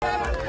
Bye.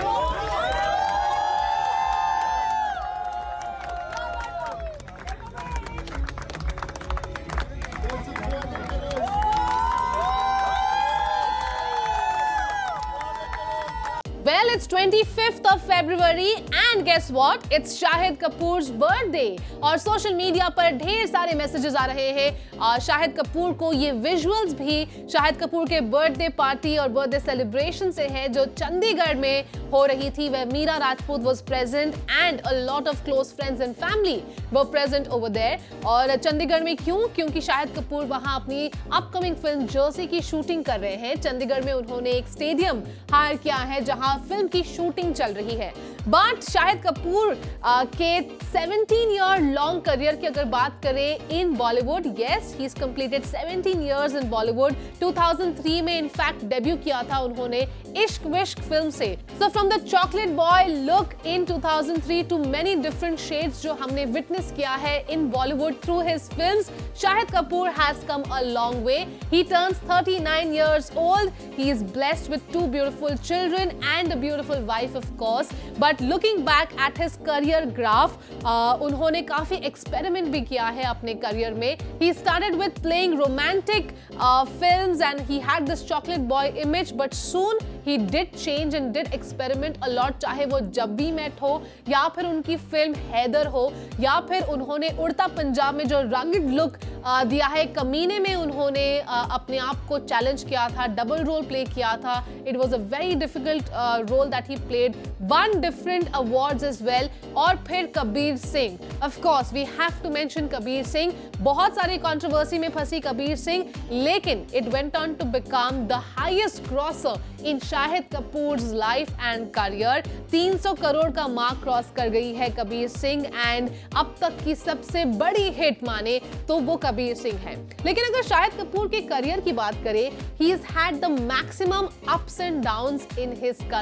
Well, it's 25th of February and guess what? It's Shahid Kapoor birthday. और social media पर ढेर सारे messages आ रहे हैं। शाहिद कपूर को ये विजुअल्स भी शाहिद कपूर के बर्थडे पार्टी और बर्थडे सेलिब्रेशन से है जो चंडीगढ़ में हो रही थी वह Mira Rajput was present and a lot of close friends and family वो प्रेजेंट ओवर देयर और चंडीगढ़ में क्यों? क्योंकि शाहिद कपूर वहाँ अपनी अपकमिंग फ़िल्म जर्सी की शूटिंग कर रहे हैं। चंडीगढ़ में उन्होंने एक स्टेडियम हायर किया है जहाँ फ़िल्म की शूटिंग चल रही है। बट शाहिद कपूर आ, के 17 ईयर लॉन्ग करियर की अगर बात करें in Bollywood yes he is completed 17 years in Bollywood 2003 में इनफैक्ट डेब्यू किया था उन्होंने इश्क विश्क फ़िल्म से। So from the chocolate boy look in 2003 to many different shades जो हमने विटनेस किया है in Bollywood through his films Shahid Kapoor has come a long way he turns 39 years old he is blessed with two beautiful children and a beautiful wife of course. But looking back at his career graph uh, उन्होंने काफ़ी experiment भी किया है अपने career में. He started with playing romantic films and he had this chocolate boy image but soon he did change and did experiment a lot चाहे वो जब भी मेट हो या फिर उनकी फ़िल्म हैदर हो या फिर उन्होंने उड़ता पंजाब में जो रंगिड लुक दिया है कमीने में उन्होंने अपने आप को चैलेंज किया था डबल रोल प्ले किया था. It was a very difficult role that he played won different awards is well और फिर Kabir Singh. Of course we have to mention Kabir Singh. बहुत सारी कंट्रोवर्सी में फंसी कबीर सिंह, लेकिन it went on to become the highest grosser in Shahid Kapoor life and career 300 crore का mark cross कर गई है कबीर सिंह एंड अब तक की सबसे बड़ी हिट माने तो वो कबीर सिंह है। लेकिन अगर शाहिद कपूर के करियर की बात करें he is had the maximum ups and downs in his career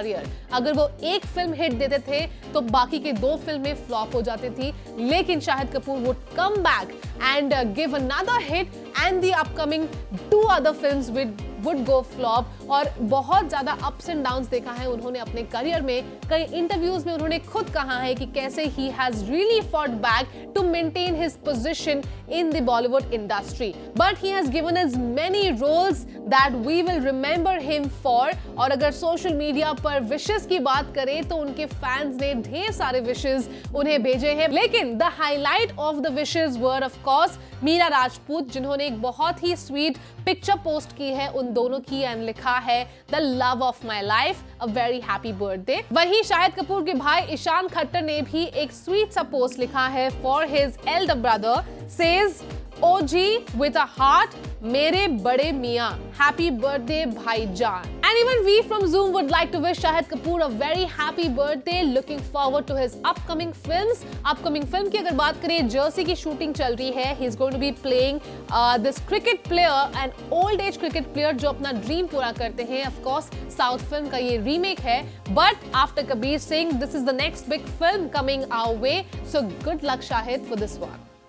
अगर वो एक फ़िल्म हिट देते थे तो बाकी के दो फ़िल्में फ्लॉप हो जाती थी। लेकिन Shahid Kapoor would come back and give another hit and the upcoming two other films with would go flop और बहुत ज़्यादा अप्स एंड डाउन देखा है उन्होंने अपने करियर में। कई इंटरव्यूज़ में उन्होंने खुद कहा है कि कैसे he has really fought back to maintain his position in the Bollywood industry but he has given is many roles that we will remember him for और अगर सोशल मीडिया पर विशेष की बात करें तो उनके फैंस ने ढेर सारे विशेष उन्हें भेजे हैं। लेकिन the highlight of the wishes were of course Mira Rajput, जिन्होंने एक बहुत ही स्वीट पिक्चर पोस्ट की है उन दोनों की एंड लिखा है the love of my life a very happy birthday वही शाहिद कपूर के भाई ईशान खट्टर ने भी एक स्वीट सा पोस्ट लिखा है for his elder brother says ji with a heart मेरे बड़े मियाँ हैप्पी बर्थडे भाई भाईजान and even we from Zoom would like to wish Shahid Kapoor a very happy birthday looking forward to his upcoming films upcoming film की अगर बात करें Jersey की शूटिंग चल रही है he is going to be playing this cricket player and old age cricket player जो अपना ड्रीम पूरा करते हैं ऑफ़ कोर्स साउथ फ़िल्म का ये रीमेक है but after Kabir Singh this is the next big film coming our way so good luck Shahid for this one